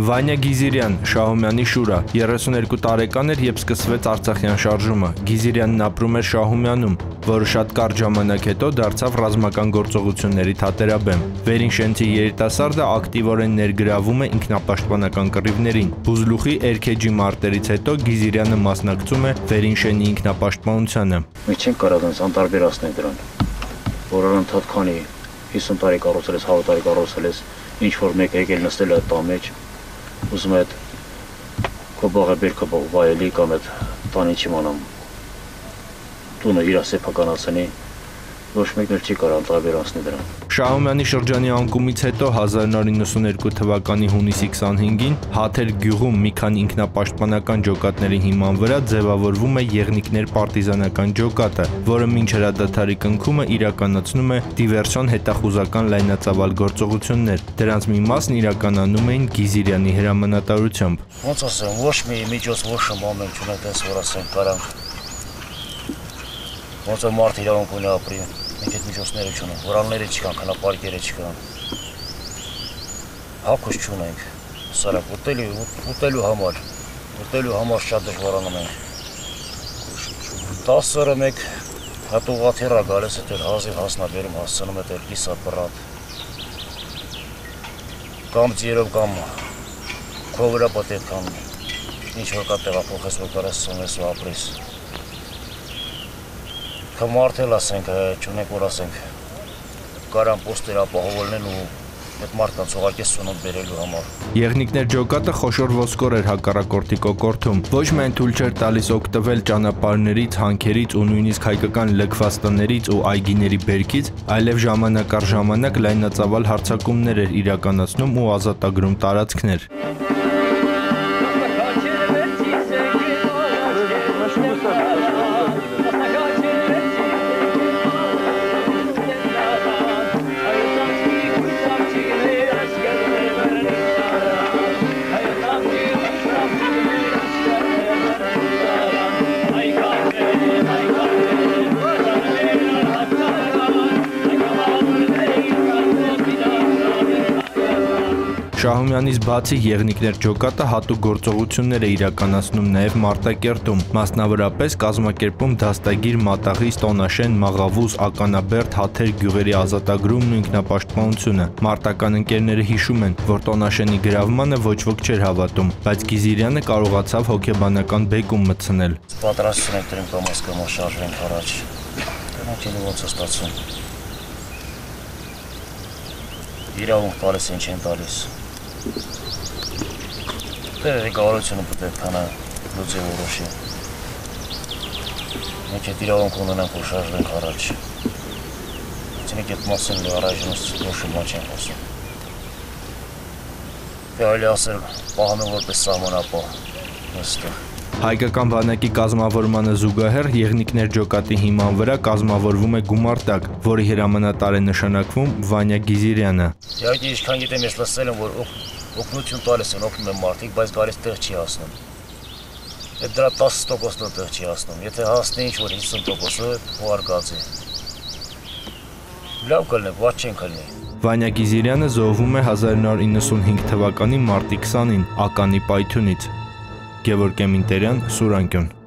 Վանյա Գիզիրյան, Շահումյանի շուրա, 32 տարեկան էր, երբ սկսվեց Արցախյան շարժումը։ Գիզիրյանն ապրում էր Շահումյանում, որը շատ կարճ ժամանակ հետո դարձավ ռազմական գործողությունների թատերաբեմ։ Վերինշենցի երիտասարդը ակտիվորեն ներգրավում է ինքնապաշտպանական կռիվներին։ Բուզլուխի Էրքեջի մարտերից հետո Գիզիրյանը մասնակցում է Վերինշենի ինքնապաշտպանությանը։ Մենք չենք կարող դրանց անտարբերացնել դրան, որ անընդհատ քանի 50 տարի կառուցել ես, 100 տարի կառուցել ես, ինչ որ մեկ եկել նստել է տա մեջ, ուզում է քո բաղը բերքը վայելի կամ այդ տանի չիմանամ տունը իր սեփականացնի ոչ մեկն էլ չի կարող անտարբեր դրան։ Շահումյանի շրջանի անկումից հետո 1992 թվականի հունիսի 25-ին Հաթեր գյուղում մի քանի ինքնապաշտպանական ջոկատների հիման վրա ձևավորվում է Եղնիկներ պարտիզանական ջոկատը, որը մինչ հրադադարի կնքումը իրականացնում է դիվերսիոն հետախուզական լայնածավալ գործողություններ։ Դրանց մի մասն իրականանում էին Գիզիրյանի հրամանատարությամբ։ Ոնց ասեմ, ոչ մի միջոց ոչ մոմենտ չունենք, այս որ ասենք, կարանք ոնց որ մարդ իրավունք ունի ապրի, մենք այդ միջոցները չունենք, վրանները չկան, քնապարկերը չկան։ Հակոս չունենք։ Սարակ ուտելու, ուտելու համար, ուտելու համար շատ դժվարանում ենք։ 10 օրը մեկ հատուղաթիռա գալիս է դեր հազիվ հասնաբերում հասցնում է դեր լիսապրատ։ Կամ ձիրով կամ քովրա պատետ կամ ինչ որ կա տեղափոխես որ կարես սոնես ու ապրես մարդել ասենք, չունենք որ ասենք, կարան պոստեր ապահովելնեն ու այդ մարդկանց ուղարկես սնունդ բերելու համար։ Եղնիկներ ջոկատը խոշոր ոսկոր էր հակառակորդի կոկորթում։ Ոչ միայն թույլ չէր տալիս օգտվել ճանապարհներից, հանքերից ու նույնիսկ հայկական լքված տներից ու այգիների բերքից, այլև ժամանակ առ ժամանակ լայնածավալ հարձակումներ էր իրականացնում ու ազատագրում տարածքներ։ Շահումյանից բացի Եղնիկներ ջոկատը հատուկ գործողություններ է իրականացնում նաև Մարտակերտում, մասնավորապես կազմակերպում դաստագիր Մատաղից Տոնաշեն, Մաղավուզ, Ականաբերդ, Հաթեր գյուղերի ազատագրումն ու ինքնապաշտպանությունը։ Մարտական ընկերները հիշում են, որ Տոնաշենի գրավմանը ոչ ոք չէր հավատում, բայց Գիզիրյանը կարողացավ հոգեբանական բեկում մտցնել։ Պատրաստություն ենք դրում կամաց կամաց շարժենք առաջ։ էլ ոնց է ստացվում։ իրավունք տալիս ինչ են տալիս։ Դե ղեկավարությունը պետք է քանա լուծի որոշի։ Մենք այդ իրավունք ունենանք որ շարժվենք առաջ։ Ցինիկ այդ մասին առայժմ ոչ մի չեն խոսում։ Կարելի ասել պահանը որպես սահմանապահ նստող։ Հայկական բանակի կազմավորմանը զուգահեռ Եղնիկներ ջոկատի հիման վրա կազմավորվում է գումարտակ, որի հրամանատար է նշանակվում Վանյա Գիզիրյանը։ Իհարկե, ինչքան գիտեմ, ես լսել եմ, որ օգնություն տալիս են, օգնում են մարդիկ, բայց գալիս տեղ չի հասնում։ Այդ դրա 10%-ն տեղ չի հասնում։ Եթե հասնի ինչ որ 50%-ը ու արգածի։ Լավ կլինի, ված չեն կլինի։ Վանյա Գիզիրյանը զոհվում է 1995 թվականի մարտի 20-ին Ականի պայթյունից։ Գևորգ Էմինտերյան, Սուրանկյուն։